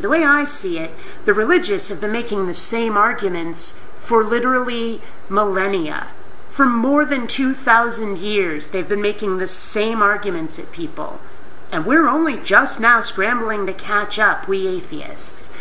The way I see it, the religious have been making the same arguments for literally millennia. For more than 2,000 years, they've been making the same arguments at people. And we're only just now scrambling to catch up, we atheists.